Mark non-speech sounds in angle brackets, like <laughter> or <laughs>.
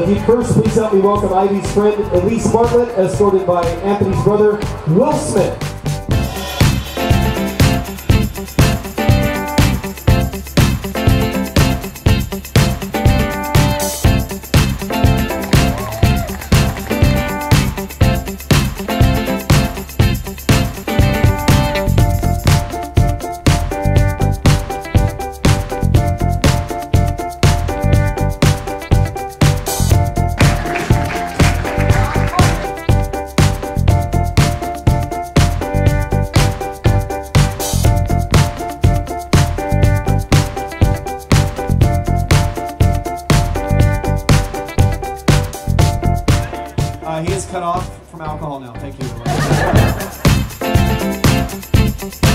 you first please help me welcome Ivy's friend Elise Bartlett, escorted by Anthony's brother Will Smith. He is cut off from alcohol now. Thank you. <laughs>